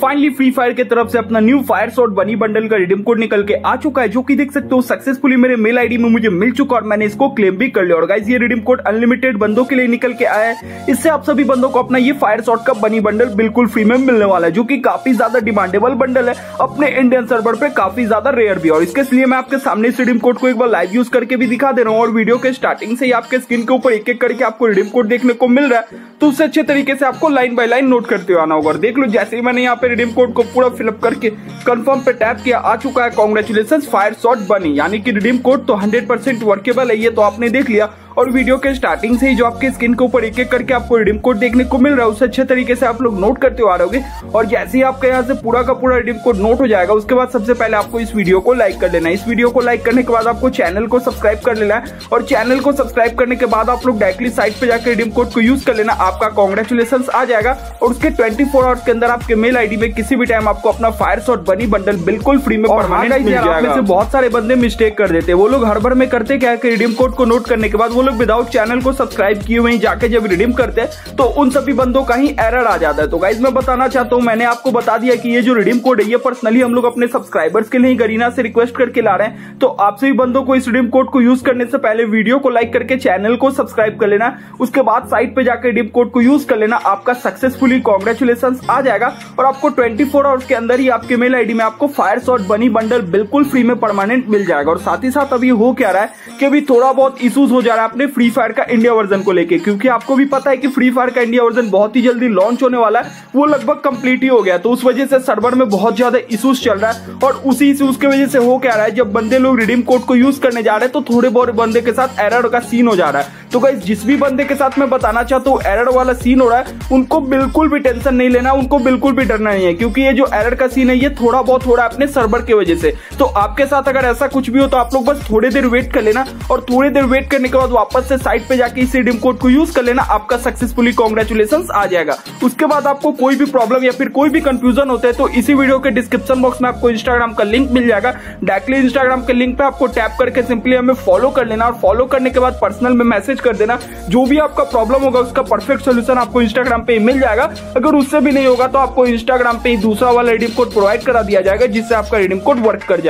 Finally free fire की तरफ़ से अपना new fire shot bunny bundle का रिडीम कोड निकल के आ चुका है, जो कि देख सकते हो सक्सेसफुली मेरे मेल आईडी में मुझे मिल चुका और मैंने इसको क्लेम भी कर लिया। और गाइज़ ये रिडीम कोड अनलिमिटेड बंदों के लिए निकल के आया है। इससे आप सभी बंदों को अपना ये फायर शॉट का बनी बंडल बिल्कुल फ्री में मिलने वाला है, जो की काफ़ी ज़्यादा डिमांडेबल बंडल है। अपने इंडियन सर्वर पे काफ़ी ज़्यादा रेयर भी और इसके लिए मैं आपके सामने इस रिडीम कोड को एक बार लाइव यूज़ करके भी दिखा दे रहा हूँ और वीडियो के स्टार्टिंग से ही आपके स्क्रीन के ऊपर एक एक करके आपको रिडीम कोड देखने को मिल रहा है। तो उससे अच्छे तरीके से आपको लाइन बाय लाइन नोट करते हुए आना होगा। देख लो, जैसे ही मैंने यहाँ पे रिडीम कोड को पूरा फिलअप करके कंफर्म पे टैप किया, आ चुका है। कॉन्ग्रेचुलेशन फायर शॉट बनी यानी कि रिडीम कोड तो 100 परसेंट वर्केबल है, ये तो आपने देख लिया। और वीडियो के स्टार्टिंग से ही जो आपके स्क्रीन के ऊपर एक एक करके आपको रिडीम कोड देखने को मिल रहा है उसे अच्छे तरीके से आप लोग नोट करते हुए आ रहोगे। और जैसे ही आपका यहाँ से पूरा का पूरा रिडीम कोड नोट हो जाएगा उसके बाद सबसे पहले आपको इस वीडियो को लाइक कर लेना है। इस वीडियो को लाइक करने के बाद आपको चैनल को सब्सक्राइब कर लेना है। और चैनल को सब्सक्राइब करने के बाद आप लोग डायरेक्टली साइट पर जाकर रिडीम कोड को यूज़ कर लेना। आपका कॉन्ग्रेचुलेशन आ जाएगा। और उसके ट्वेंटी आवर्स के अंदर आपके मेल आईडी में किसी भी टाइम आपको अपना फायर शॉट बनी बंडल बिल्कुल फ्री में परमानेंट मिल जाएगा। बहुत सारे बंदे मिस्टेक कर देते हैं। वो लोग हर भर में करते क्या है रिडीम कोड को नोट करने के बाद वो लोग विदाउट चैनल को सब्सक्राइब किए हुए जाके जब रिडीम करते हैं तो उन सभी बंदों का ही एरर आ जाता है। तो गाइज़ मैं बताना चाहता हूँ, मैंने आपको बता दिया कि ये जो रिडीम कोड है, ये पर्सनली हम लोग अपने सब्सक्राइबर्स के लिए गरीना से रिक्वेस्ट करके ला रहे हैं। तो आप सभी बंदों को इस रिडीम कोड को यूज़ करने से पहले वीडियो को लाइक करके चैनल को सब्सक्राइब कर लेना। उसके बाद साइट पे जाकर रिडीम कोड को यूज़ कर लेना। आपका सक्सेसफुली कॉन्ग्रेचुलेशन आ जाएगा। और आपको ट्वेंटी आवर्स के अंदर ही आपके मेल आईडी में आपको फायर शॉट बनी बंडल बिल्कुल फ्री में परमानेंट मिल जाएगा। और साथ ही साथ अभी हो क्या रहा है कि अभी थोड़ा बहुत इशूज हो जा रहा है। अपने फ्री फायर का इंडिया वर्जन को लेके, क्योंकि आपको भी पता है कि फ्री फायर का इंडिया वर्जन बहुत ही जल्दी लॉन्च होने वाला है। वो लगभग कंप्लीट ही हो गया। तो उस वजह से सर्वर में बहुत ज़्यादा इशूज चल रहा है और उसी इशूज की वजह से हो क्या रहा है, जब बंदे लोग रिडीम कोड को यूज़ करने जा रहे हैं तो थोड़े बहुत बंदे के साथ एरर का सीन हो जा रहा है। तो गाइज़ जिस भी बंदे के साथ मैं बताना चाहता हूँ एरर वाला सीन हो रहा है, उनको बिल्कुल भी टेंशन नहीं लेना, उनको बिल्कुल भी डरना नहीं है, क्योंकि ये जो एरर का सीन है, ये थोड़ा बहुत हो रहा है अपने सर्वर की वजह से। तो आपके साथ अगर ऐसा कुछ भी हो तो आप लोग बस थोड़ी देर वेट कर लेना और थोड़ी देर वेट करने के बाद वापस से साइट पे जाके इस रिडीम कोड को यूज़ कर लेना, आपका सक्सेसफुली कॉन्ग्रेचुलेशन आ जाएगा। उसके बाद आपको कोई भी प्रॉब्लम या फिर कोई भी कंफ्यूजन होता है तो इसी वीडियो के डिस्क्रिप्शन बॉक्स में आपको इंस्टाग्राम का लिंक मिल जाएगा। डायरेक्टली इंस्टाग्राम के लिंक पे आपको टैप करके सिंपली हमें फॉलो कर लेना और फॉलो करने के बाद पर्सनल में मैसेज कर देना। जो भी आपका प्रॉब्लम होगा, उसका परफेक्ट सोल्यूशन आपको इंस्टाग्राम पे मिल जाएगा। अगर उससे भी नहीं होगा तो आपको इंस्टाग्राम पे ही दूसरा वाला रिडीम कोड प्रोवाइड करा दिया जाएगा, जिससे आपका रिडीम कोड वर्क कर जाए।